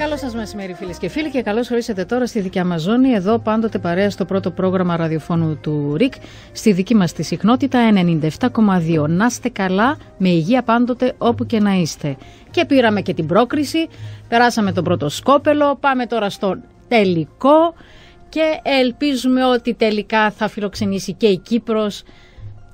Καλό σας μεσημέρι, φίλες και φίλοι, και καλώς ορίσατε τώρα στη δικιά μας ζώνη. Εδώ, πάντοτε παρέα στο πρώτο πρόγραμμα ραδιοφώνου του ΡΙΚ, στη δική μας τη συχνότητα 97,2. Να είστε καλά, με υγεία πάντοτε όπου και να είστε. Και πήραμε και την πρόκριση, περάσαμε τον πρώτο σκόπελο, πάμε τώρα στο τελικό και ελπίζουμε ότι τελικά θα φιλοξενήσει και η Κύπρος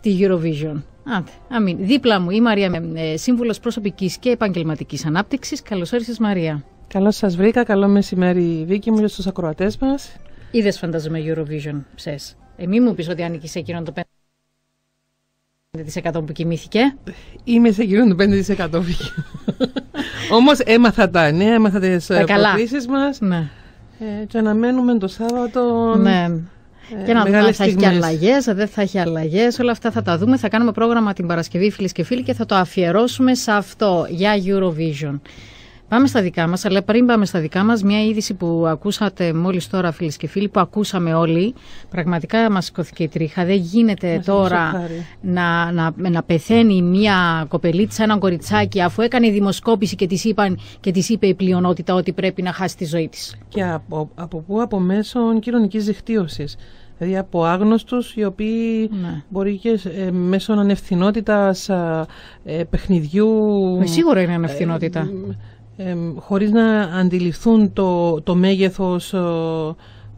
τη Eurovision. Άντε, αμήν. Δίπλα μου η Μαρία, ε, σύμβουλος προσωπικής και επαγγελματικής ανάπτυξης. Καλώς όρισες Μαρία. Καλώς σας βρήκα. Καλό μεσημέρι, Βίκυ μου, για του ακροατές μας. Είδες, φαντάζομαι, Eurovision, ψε. Ε, μη μου πεις ότι ανήκεις σε εκείνον το 5% που κοιμήθηκε. Είμαι σε εκείνον το 5% Βίκυ. Όμως έμαθα τα νέα, έμαθα τις προκλήσεις μας. Ναι. Ε, και αναμένουμε το Σάββατο. Ναι. Ε, και να δούμε αν θα έχει και αλλαγές, δεν θα έχει αλλαγές. Όλα αυτά θα τα δούμε. Θα κάνουμε πρόγραμμα την Παρασκευή, φίλες και φίλοι, και θα το αφιερώσουμε σε αυτό για Eurovision. Πάμε στα δικά μας, αλλά πριν πάμε στα δικά μας, μια είδηση που ακούσατε μόλις τώρα φίλες και φίλοι, που ακούσαμε όλοι, πραγματικά μας σηκώθηκε η τρίχα. Δεν γίνεται τώρα να, να, να πεθαίνει μια κοπελίτσα, ένα κοριτσάκι, αφού έκανε δημοσκόπηση και της, είπαν, και της είπε η πλειονότητα ότι πρέπει να χάσει τη ζωή της. Και από, από πού, από μέσω κοινωνικής δικτύωσης. Δηλαδή από άγνωστους οι οποίοι ναι. μπορεί και ε, μέσω ανευθυνότητας ε, παιχνιδιού... Με σίγουρα είναι ανευθυνότητα. Ε, ε, χωρίς να αντιληφθούν το, το μέγεθος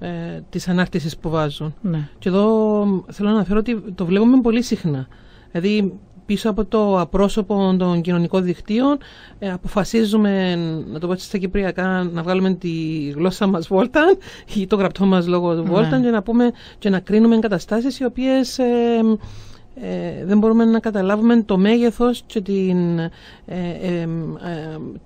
ε, της ανάρτησης που βάζουν. Ναι. Και εδώ θέλω να αναφέρω ότι το βλέπουμε πολύ συχνά. Δηλαδή πίσω από το απρόσωπο των κοινωνικών δικτύων ε, αποφασίζουμε, να το πω έτσι στα κυπριακά, να βγάλουμε τη γλώσσα μας βόλταν ή το γραπτό μας λόγο βόλταν ναι. και να πούμε και να κρίνουμε καταστάσεις οι οποίες ε, ε, δεν μπορούμε να καταλάβουμε το μέγεθος και την, ε, ε, ε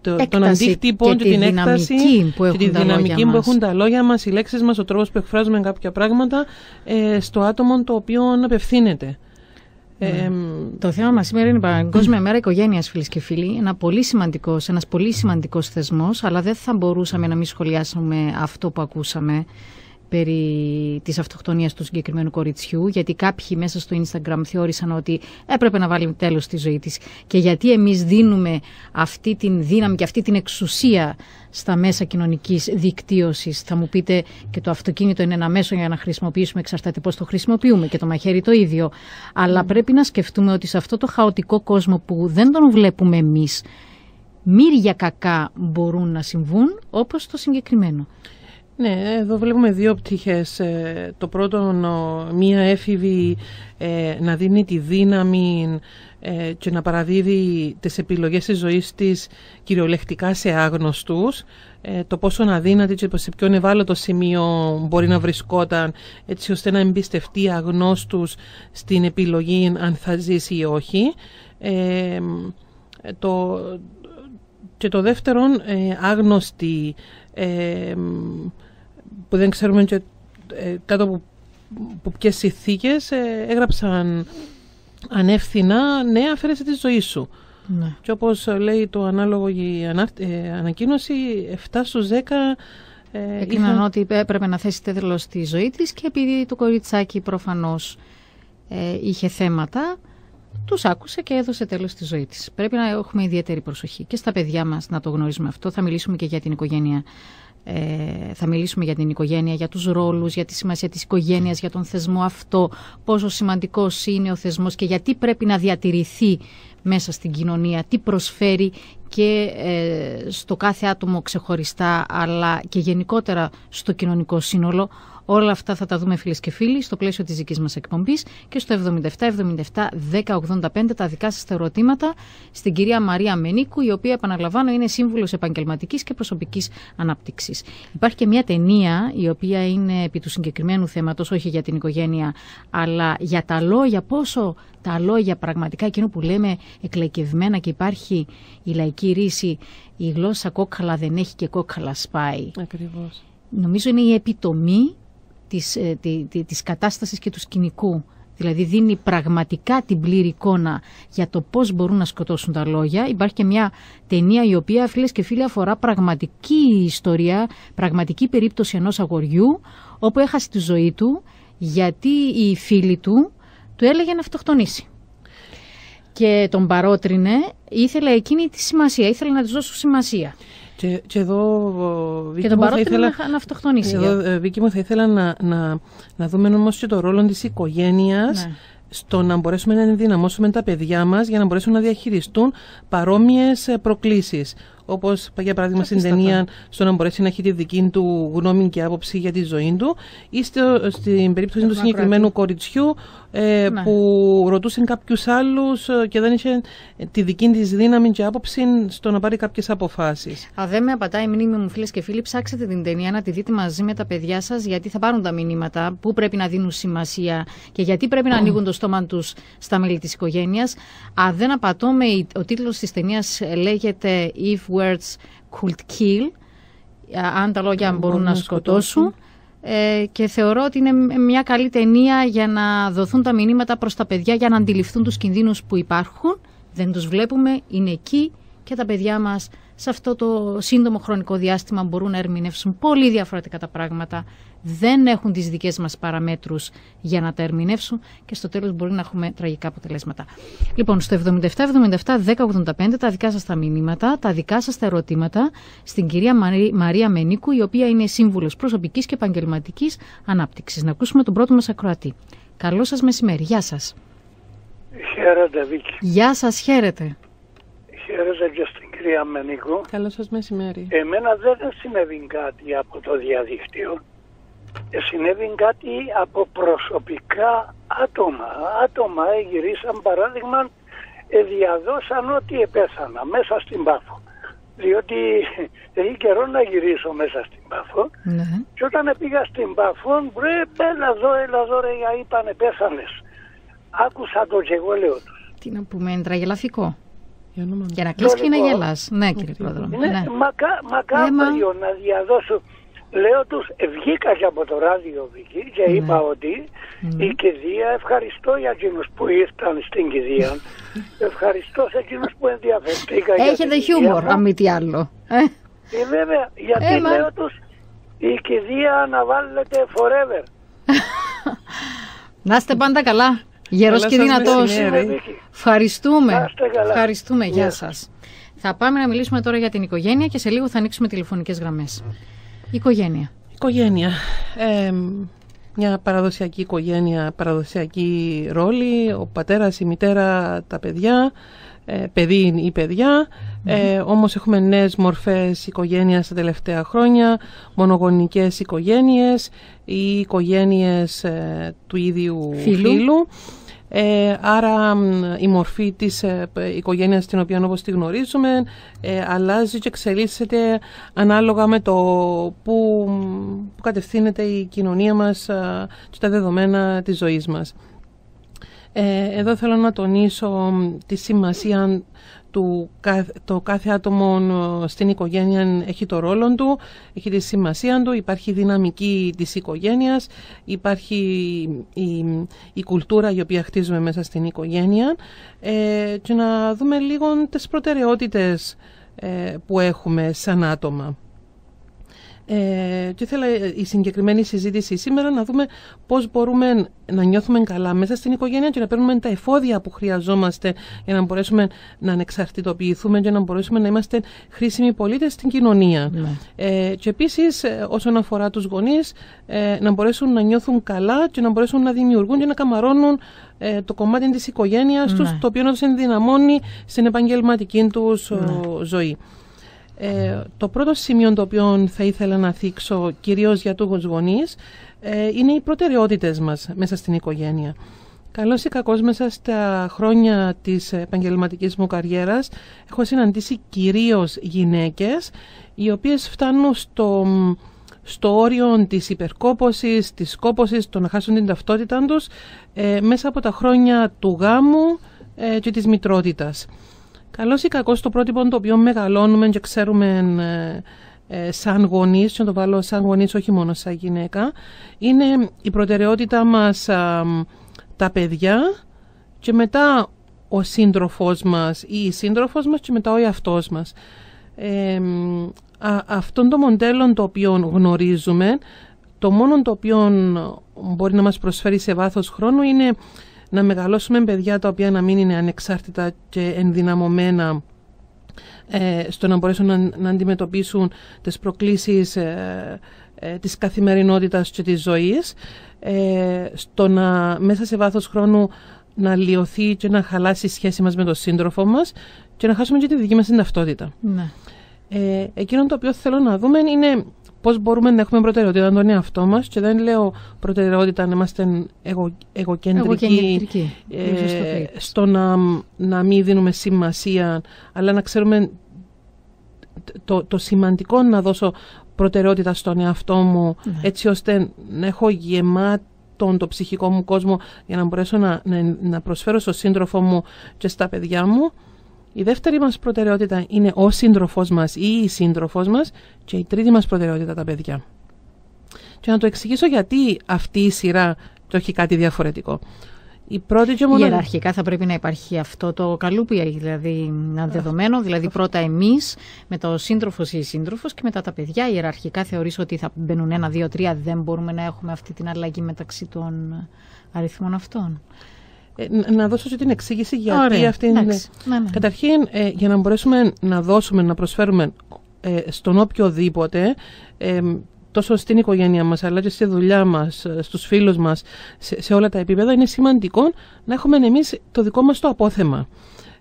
το, τον αντίκτυπο και, και την έκταση που και τη δυναμική που έχουν τα λόγια μας, οι λέξεις μας, ο τρόπος που εκφράζουμε κάποια πράγματα ε, στο άτομο το οποίο απευθύνεται. Ε, το θέμα μας σήμερα είναι η Παγκόσμια Μέρα Οικογένειας, φίλες και φίλοι. Ένα πολύ σημαντικός, ένας πολύ σημαντικός θεσμός, αλλά δεν θα μπορούσαμε να μην σχολιάσουμε αυτό που ακούσαμε περί της αυτοκτονίας του συγκεκριμένου κοριτσιού, γιατί κάποιοι μέσα στο Instagram θεώρησαν ότι έπρεπε να βάλει τέλος στη ζωή της και γιατί εμείς δίνουμε αυτή την δύναμη και αυτή την εξουσία στα μέσα κοινωνικής δικτύωσης. Θα μου πείτε και το αυτοκίνητο είναι ένα μέσο για να χρησιμοποιήσουμε, εξαρτάται πώς το χρησιμοποιούμε και το μαχαίρι το ίδιο. Αλλά πρέπει να σκεφτούμε ότι σε αυτό το χαοτικό κόσμο που δεν τον βλέπουμε εμείς, μύρια κακά μπορούν να συμβούν όπως το συγκεκριμένο. Ναι, εδώ βλέπουμε δύο πτυχές. Ε, το πρώτο, μία έφηβη ε, να δίνει τη δύναμη ε, και να παραδίδει τις επιλογές της ζωής της κυριολεκτικά σε άγνωστους. Το πόσο αδύνατη και σε ποιον ευάλωτο σημείο μπορεί να βρισκόταν έτσι ώστε να εμπιστευτεί αγνώστους στην επιλογή αν θα ζήσει ή όχι. Το, και το δεύτερο, άγνωστη που δεν ξέρουμε και, ε, κάτω από, από ποιες συνθήκες ε, έγραψαν ανεύθυνα ναι αφαίρεσε τη ζωή σου. Ναι. Και όπως λέει το ανάλογο η ε, ανακοίνωση 7 στους 10 ε, Έκριναν είχα... ότι έπρεπε να θέσει τέλο στη ζωή της και επειδή το κοριτσάκι προφανώς ε, είχε θέματα τους άκουσε και έδωσε τέλος στη ζωή της. Πρέπει να έχουμε ιδιαίτερη προσοχή και στα παιδιά μας να το γνωρίζουμε αυτό. Θα μιλήσουμε και για την οικογένεια ε, θα μιλήσουμε για την οικογένεια, για τους ρόλους, για τη σημασία της οικογένειας, για τον θεσμό αυτό, πόσο σημαντικός είναι ο θεσμός και γιατί πρέπει να διατηρηθεί μέσα στην κοινωνία, τι προσφέρει και ε, στο κάθε άτομο ξεχωριστά αλλά και γενικότερα στο κοινωνικό σύνολο Όλα αυτά θα τα δούμε φίλες και φίλοι στο πλαίσιο της δικής μας εκπομπής και στο 77-77-1085 τα δικά σας τα ερωτήματα στην κυρία Μαρία Μενίκου, η οποία επαναλαμβάνω είναι σύμβουλος επαγγελματικής και προσωπικής ανάπτυξης. Υπάρχει και μια ταινία η οποία είναι επί του συγκεκριμένου θέματος, όχι για την οικογένεια, αλλά για τα λόγια, πόσο τα λόγια πραγματικά εκείνο που λέμε εκλαϊκευμένα και υπάρχει η λαϊκή ρίση, η γλώσσα κόκκαλα δεν έχει και κόκκαλα σπάει. Ακριβώς. Νομίζω είναι η επιτομή της, ε, τη, της κατάστασης και του σκηνικού. Δηλαδή δίνει πραγματικά την πλήρη εικόνα για το πώς μπορούν να σκοτώσουν τα λόγια. Υπάρχει και μια ταινία η οποία φίλες και φίλοι αφορά πραγματική ιστορία, πραγματική περίπτωση ενός αγοριού όπου έχασε τη ζωή του γιατί οι φίλοι του του έλεγε να αυτοκτονήσει. Και τον παρότρινε, ήθελε εκείνη τη σημασία, ήθελε να της δώσω σημασία. Και, και εδώ, Βίκη και τον θα ήθελα, να, να αυτοκτονήσει. Εδώ, ε, Βίκη μου, θα ήθελα να, να, να δούμε όμως και το ρόλο της οικογένειας ναι. στο να μπορέσουμε να ενδυναμώσουμε τα παιδιά μας για να μπορέσουν να διαχειριστούν παρόμοιες ε, προκλήσεις όπως για παράδειγμα στην ταινία, στο να μπορέσει να έχει τη δική του γνώμη και άποψη για τη ζωή του, ή στο, στην περίπτωση του συγκεκριμένου κοριτσιού ε, ναι. που ρωτούσε κάποιους άλλους ε, και δεν είχε τη δική της δύναμη και άποψη στο να πάρει κάποιες αποφάσεις. Αν δεν με απατάει η μνήμη μου, φίλες και φίλοι, ψάξτε την ταινία να τη δείτε μαζί με τα παιδιά σας, γιατί θα πάρουν τα μηνύματα, πού πρέπει να δίνουν σημασία και γιατί πρέπει να ανοίγουν το στόμα τους στα μέλη της οικογένειας. Αν δεν απατώμε, ο τίτλος της ταινίας λέγεται If words could kill, αν τα λόγια μπορούν να σκοτώσουν. Ε, και θεωρώ ότι είναι μια καλή ταινία για να δοθούν τα μηνύματα προς τα παιδιά για να αντιληφθούν τους κινδύνους που υπάρχουν. Δεν τους βλέπουμε, είναι εκεί και τα παιδιά μας σε αυτό το σύντομο χρονικό διάστημα μπορούν να ερμηνεύσουν πολύ διαφορετικά τα πράγματα. Δεν έχουν τις δικές μας παραμέτρους για να τα ερμηνεύσουν και στο τέλος μπορεί να έχουμε τραγικά αποτελέσματα. Λοιπόν, στο 77-77-1085 τα δικά σας τα μηνύματα, τα δικά σας τα ερωτήματα στην κυρία Μαρία Μενίκου, η οποία είναι σύμβουλος προσωπικής και επαγγελματικής ανάπτυξης. Να ακούσουμε τον πρώτο μας ακροατή. Καλό σας μεσημέρι. Γεια σας. Χαίρετε, Βίκη. Γεια σας, χαίρετε. Χαίρετε και στην κυρία Μενίκου. Καλό σας μεσημέρι. Εμένα δεν συνέβη κάτι από το διαδίκτυο. Ε, συνέβη κάτι από προσωπικά άτομα. Άτομα γυρίσαν παράδειγμα ε, διαδώσαν ότι επέθανα μέσα στην Πάφο. Διότι έχει καιρό να γυρίσω μέσα στην Πάφο ναι. και όταν πήγα στην Πάφο βρε έλα εδώ, έλα εδώ ρε είπανε πέθανες. Άκουσα το και εγώ λέω τους. Τι να πούμε, είναι τραγελαφικό. Για να κλείσει και να γελάς. Ναι κύριε Πρόεδρο. Ναι, ναι. Μακά, μακάβριο ε, να διαδώσω λέω τους, βγήκα και από το ράδιο Βική και ναι. είπα ότι ναι. η κηδεία ευχαριστώ για εκείνους που ήρθαν στην κηδεία. ευχαριστώ σε εκείνους που ενδιαφερθήκα Έχετε χιούμορ, αν μη τι άλλο. Ε. ε βέβαια, γιατί ε, λέω τους, η κηδεία αναβάλλεται forever. να είστε πάντα καλά. Γερός και δυνατός. Ευχαριστούμε. Ευχαριστούμε. Γεια σας. Θα πάμε να μιλήσουμε τώρα για την οικογένεια και σε λίγο θα ανοίξουμε τηλεφωνικές γραμμές. Οικογένεια. Οικογένεια. Ε, μια παραδοσιακή οικογένεια, παραδοσιακή ρόλη, ο πατέρας, η μητέρα, τα παιδιά, ε, παιδί ή παιδιά. Ε, όμως έχουμε νέες μορφές οικογένειας τα τελευταία χρόνια, μονογονικές οικογένειες ή οικογένειες ε, του ίδιου φίλου. Ε, άρα η μορφή της ε, οικογένειας την οποία όπως τη γνωρίζουμε ε, αλλάζει και εξελίσσεται ανάλογα με το που, που κατευθύνεται η κοινωνία μας ε, και τα δεδομένα της ζωής μας. Ε, εδώ θέλω να τονίσω τη σημασία του το κάθε άτομο ε, στην οικογένεια έχει το ρόλο του, έχει τη σημασία του, υπάρχει δυναμική της οικογένειας, υπάρχει η, η κουλτούρα η οποία χτίζουμε μέσα στην οικογένεια ε, και να δούμε λίγο τις προτεραιότητες ε, που έχουμε σαν άτομα. Ε, και ήθελα η συγκεκριμένη συζήτηση σήμερα να δούμε πώς μπορούμε να νιώθουμε καλά μέσα στην οικογένεια και να παίρνουμε τα εφόδια που χρειαζόμαστε για να μπορέσουμε να ανεξαρτητοποιηθούμε και να μπορέσουμε να είμαστε χρήσιμοι πολίτες στην κοινωνία. Ναι. Ε, και επίσης ε, όσον αφορά τους γονείς ε, να μπορέσουν να νιώθουν καλά και να μπορέσουν να δημιουργούν και να καμαρώνουν ε, το κομμάτι της οικογένειας τους ναι. το οποίο να τους ενδυναμώνει στην επαγγελματική τους ναι. ζωή. Ε, το πρώτο σημείο το οποίο θα ήθελα να θίξω κυρίως για τους γονείς ε, είναι οι προτεραιότητες μας μέσα στην οικογένεια. Καλώς ή κακώς μέσα στα χρόνια της επαγγελματικής μου καριέρας έχω συναντήσει κυρίως γυναίκες οι οποίες φτάνουν στο, στο όριο της υπερκόπωσης, της κόπωσης, το να χάσουν την ταυτότητα τους ε, μέσα από τα χρόνια του γάμου ε, και της μητρότητας. Καλός ή κακός το πρότυπο το οποίο μεγαλώνουμε και ξέρουμε ε, ε, σαν γονείς, και να το βάλω σαν γονείς, όχι μόνο σαν γυναίκα, είναι η προτεραιότητα μας τα παιδιά και μετά ο σύντροφός μας ή η σύντροφος μας και μετά ο εαυτός μας. Ε, αυτόν το μοντέλο το οποίο γνωρίζουμε, το μόνο το οποίο μπορεί να μας προσφέρει σε βάθος χρόνου είναι να μεγαλώσουμε παιδιά τα οποία να μην είναι ανεξάρτητα και ενδυναμωμένα ε, στο να μπορέσουν να, να αντιμετωπίσουν τις προκλήσεις ε, ε, της καθημερινότητας και της ζωής, ε, στο να μέσα σε βάθος χρόνου να λιωθεί και να χαλάσει η σχέση μας με τον σύντροφο μας και να χάσουμε και τη δική μας την ταυτότητα. Ναι. Ε, εκείνο το οποίο θέλω να δούμε είναι πώς μπορούμε να έχουμε προτεραιότητα. Τον εαυτό μας και δεν λέω προτεραιότητα να είμαστε εγω, εγωκεντρικοί ε, στο να, να μην δίνουμε σημασία αλλά να ξέρουμε το, το σημαντικό να δώσω προτεραιότητα στον εαυτό μου ναι. έτσι ώστε να έχω γεμάτον το ψυχικό μου κόσμο για να μπορέσω να, να, να προσφέρω στον σύντροφο μου και στα παιδιά μου η δεύτερη μας προτεραιότητα είναι ο σύντροφός μας ή η σύντροφός μας και η τρίτη μας προτεραιότητα τα παιδιά. Και να το εξηγήσω γιατί αυτή η σειρά το έχει κάτι διαφορετικό. Η πρώτη και μόνο... Ιεραρχικά θα πρέπει να υπάρχει αυτό το καλούπι, δηλαδή ένα δεδομένο, δηλαδή πρώτα εμείς με το σύντροφος ή σύντροφος και μετά τα παιδιά. Ιεραρχικά θεωρείς ότι θα μπαίνουν ένα, δύο, τρία, δεν μπορούμε να έχουμε αυτή την αλλαγή μεταξύ των αριθμών αυτών. Ε, να δώσω και την εξήγηση γιατί αυτή είναι. Ναι, ναι. Καταρχήν, ε, για να μπορέσουμε να δώσουμε, να προσφέρουμε ε, στον οποιοδήποτε, τόσο στην οικογένεια μας αλλά και στη δουλειά μας, στους φίλους μας, σε, σε όλα τα επίπεδα, είναι σημαντικό να έχουμε εμείς το δικό μας το απόθεμα.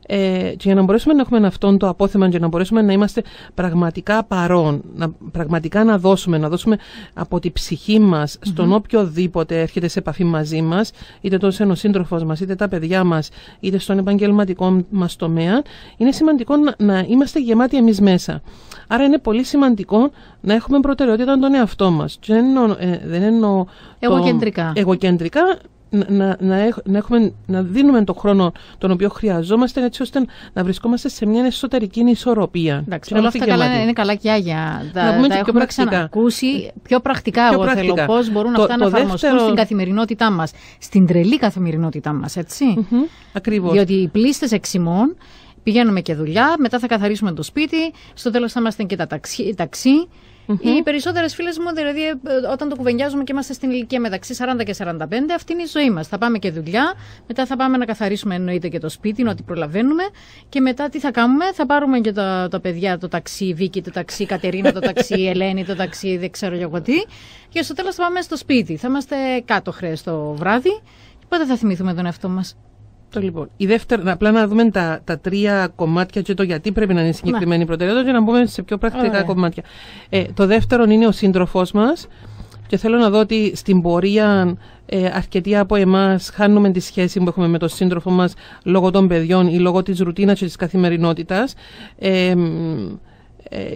Ε, και για να μπορέσουμε να έχουμε αυτό το απόθεμα και να μπορέσουμε να είμαστε πραγματικά παρόν, να, πραγματικά να δώσουμε, να δώσουμε από τη ψυχή μας στον οποιοδήποτε έρχεται σε επαφή μαζί μας, είτε το είναι ο σύντροφος μας, είτε τα παιδιά μας, είτε στον επαγγελματικό μας τομέα, είναι σημαντικό να, να είμαστε γεμάτοι εμείς μέσα. Άρα είναι πολύ σημαντικό να έχουμε προτεραιότητα τον εαυτό μας. Δεν εννοώ, ε, δεν εννοώ εγωκεντρικά. εγωκεντρικά να, να, να, έχουμε, να δίνουμε τον χρόνο τον οποίο χρειαζόμαστε έτσι ώστε να βρισκόμαστε σε μια εσωτερική ισορροπία. Εντάξει, όλα αυτά καλά, είναι καλά και άγια. Τα, να τα έχουμε πιο ξανακούσει πιο πρακτικά, πιο εγώ πρακτικά. θέλω, πώς μπορούν το, αυτά το να εφαρμοστούν δεύτερο... στην καθημερινότητά μας, στην τρελή καθημερινότητά μας, έτσι. Mm-hmm, ακριβώς. Διότι οι πλήστες εξημών πηγαίνουμε και δουλειά, μετά θα καθαρίσουμε το σπίτι, στο τέλος θα είμαστε και τα ταξί, ταξί Mm-hmm. Οι περισσότερες φίλες μου, δηλαδή, ε, όταν το κουβεντιάζουμε και είμαστε στην ηλικία μεταξύ 40 και 45, αυτή είναι η ζωή μας. Θα πάμε και δουλειά, μετά θα πάμε να καθαρίσουμε εννοείται και το σπίτι, ό,τι προλαβαίνουμε. Και μετά τι θα κάνουμε, θα πάρουμε και τα, τα παιδιά, το ταξί, Βίκη το ταξί, Κατερίνα το ταξί, Ελένη το ταξί, δεν ξέρω εγώ τι. Και στο τέλος θα πάμε στο σπίτι. Θα είμαστε κάτω χρέος το βράδυ. Και πότε θα θυμηθούμε τον εαυτό μας; Το λοιπόν. Η δεύτερη, απλά να δούμε τα, τα τρία κομμάτια και το γιατί πρέπει να είναι συγκεκριμένη ναι. προτεραιότητα και να μπούμε σε πιο πρακτικά κομμάτια. Ε, το δεύτερο είναι ο σύντροφός μας. Και θέλω να δω ότι στην πορεία ε, αρκετοί από εμάς χάνουμε τη σχέση που έχουμε με τον σύντροφο μας λόγω των παιδιών ή λόγω της ρουτίνας και της καθημερινότητας. Ε, ε,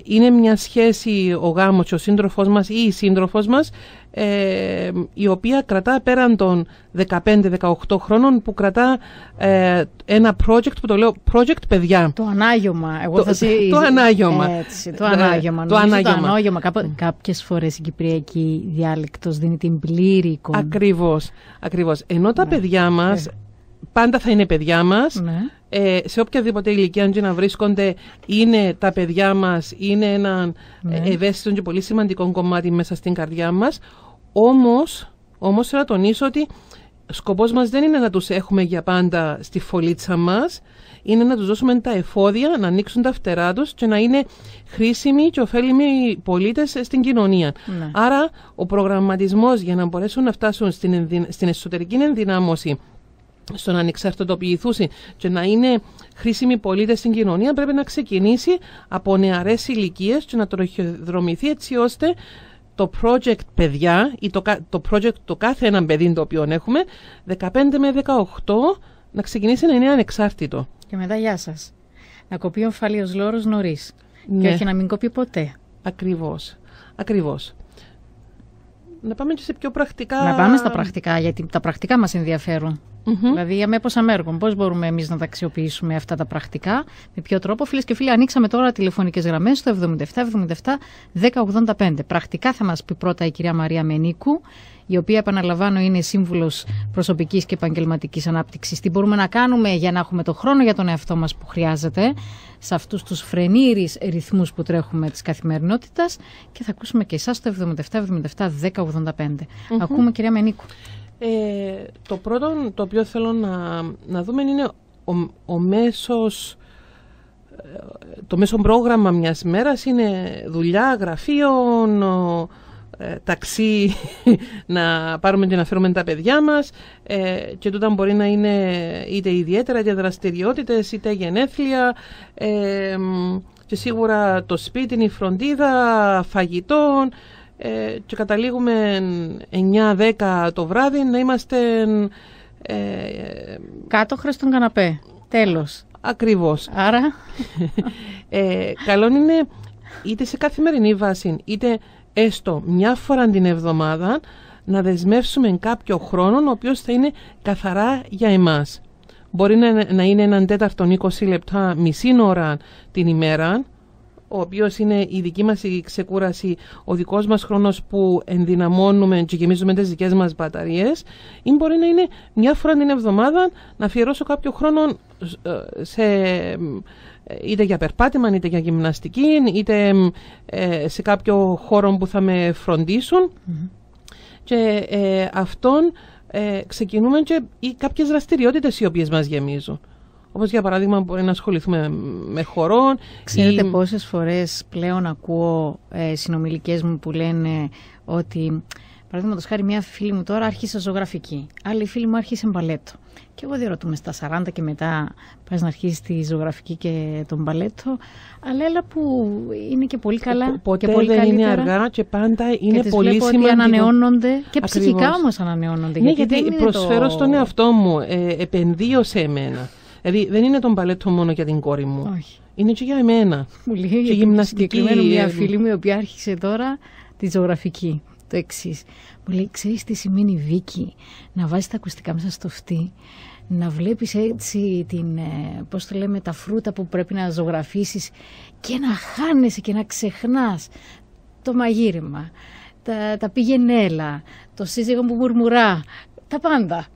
είναι μια σχέση ο γάμος και ο σύντροφός μας ή η σύντροφός μας ε, η οποία κρατά πέραν των 15-18 χρόνων που κρατά ε, ένα project που το λέω project παιδιά. Το ανάγιωμα. Εγώ το, θα το, το ανάγιωμα. Έτσι, το ανάγιωμα. Το ανάγιωμα. Το ανάγιωμα. Κάποιες φορές η κυπριακή διάλεκτος δίνει την πλήρη εικόνα. Ακριβώς. ακριβώς. Ενώ τα ναι. παιδιά μας πάντα θα είναι παιδιά μας. Ναι. Ε, σε οποιαδήποτε ηλικία αν να βρίσκονται είναι τα παιδιά μας, είναι ένα ναι. ευαίσθητο και πολύ σημαντικό κομμάτι μέσα στην καρδιά μας. Όμως, όμως θέλω να τονίσω ότι σκοπός μας δεν είναι να τους έχουμε για πάντα στη φωλίτσα μας, είναι να τους δώσουμε τα εφόδια, να ανοίξουν τα φτερά τους και να είναι χρήσιμοι και ωφέλιμοι πολίτες στην κοινωνία. Ναι. Άρα, ο προγραμματισμός για να μπορέσουν να φτάσουν στην, στην εσωτερική ενδυνάμωση στο να ανεξαρτητοποιηθούν και να είναι χρήσιμοι πολίτες στην κοινωνία πρέπει να ξεκινήσει από νεαρές ηλικίες και να τροχιδρομηθεί έτσι ώστε το project παιδιά ή το, το project το κάθε ένα παιδί το οποίο έχουμε 15 με 18 να ξεκινήσει να είναι ανεξάρτητο. Και μετά γεια σας. Να κοπεί ο φάλιος λόρος νωρίς ναι. και όχι να μην κοπεί ποτέ. Ακριβώς. Ακριβώς. Να πάμε και σε πιο πρακτικά... Να πάμε στα πρακτικά γιατί τα πρακτικά μας ενδιαφέρουν. Mm-hmm. Δηλαδή, για μέπω αμέργων, πώς μπορούμε εμείς να τα αξιοποιήσουμε αυτά τα πρακτικά, με ποιο τρόπο. Φίλες και φίλοι, ανοίξαμε τώρα τηλεφωνικές γραμμές στο 77-77-1085. Πρακτικά θα μας πει πρώτα η κυρία Μαρία Μενίκου, η οποία, επαναλαμβάνω, είναι σύμβουλος προσωπικής και επαγγελματικής ανάπτυξης. Τι μπορούμε να κάνουμε για να έχουμε το χρόνο για τον εαυτό μας που χρειάζεται, σε αυτούς τους φρενήρει ρυθμούς που τρέχουμε της καθημερινότητας. Και θα ακούσουμε και εσάς το 77-77-1085. Ακούμε, κυρία Μενίκου. Ε, το πρώτο το οποίο θέλω να, να δούμε είναι ο, ο μέσος το μέσο πρόγραμμα μιας μέρας είναι δουλειά, γραφείων, ε, ταξί να πάρουμε και να φέρουμε τα παιδιά μας ε, και τούτα μπορεί να είναι είτε ιδιαίτερα για δραστηριότητες είτε γενέθλια ε, και σίγουρα το σπίτι, η φροντίδα, φαγητών ε, και καταλήγουμε 9-10 το βράδυ να είμαστε ε, κάτω στον καναπέ. Τέλος. Ακριβώς. Άρα. ε, καλό είναι είτε σε καθημερινή βάση είτε έστω μια φορά την εβδομάδα να δεσμεύσουμε κάποιο χρόνο ο οποίος θα είναι καθαρά για εμάς. Μπορεί να, να είναι έναν τέταρτο 20 λεπτά, μισή ώρα την ημέρα, ο οποίος είναι η δική μας η ξεκούραση, ο δικός μας χρόνος που ενδυναμώνουμε και γεμίζουμε τις δικές μας μπαταρίες ή μπορεί να είναι μια φορά την εβδομάδα να αφιερώσω κάποιο χρόνο ε, σε είτε για περπάτημα, είτε για γυμναστική, είτε ε, σε κάποιο χώρο που θα με φροντισουν Και ε, αυτόν ε, ξεκινούμε και ή κάποιες δραστηριότητες οι οποίες μας γεμίζουν. Όπως για παράδειγμα μπορεί να ασχοληθούμε με χορών. Ξέρετε ή... πόσες φορές πλέον ακούω ε, συνομιλικές μου που λένε ότι Παραδείγματος χάρη, μια φίλη μου τώρα άρχισε ζωγραφική. Άλλη φίλη μου άρχισε μπαλέτο. Και εγώ διαρωτούμε στα 40 και μετά πας να αρχίσεις τη ζωγραφική και τον μπαλέτο. Αλλά έλα που είναι και πολύ καλά. Ποτέ και πολύ δεν καλύτερα. είναι αργά και πάντα είναι και πολύ βλέπω σημαντικό. Ότι ανανεώνονται και Ακριβώς. ψυχικά όμως ανανεώνονται. Ναι, γιατί, γιατί προσφέρω το... στον εαυτό μου, ε, επενδύω σε εμένα. Δηλαδή δεν είναι τον μπαλέτο μόνο για την κόρη μου. Όχι. Είναι και για εμένα. Μου λέει και γυμναστική. μια ε, φίλη μου η οποία άρχισε τώρα τη ζωγραφική το εξής. Μου λέει, ξέρεις τι σημαίνει Βίκη, να βάζεις τα ακουστικά μέσα στο φτύ, να βλέπεις έτσι την, ε, πώς το λέμε, τα φρούτα που πρέπει να ζωγραφίσεις και να χάνεσαι και να ξεχνάς το μαγείρεμα, τα, τα πηγενέλα, το σύζυγο που μουρμουρά, τα πάντα.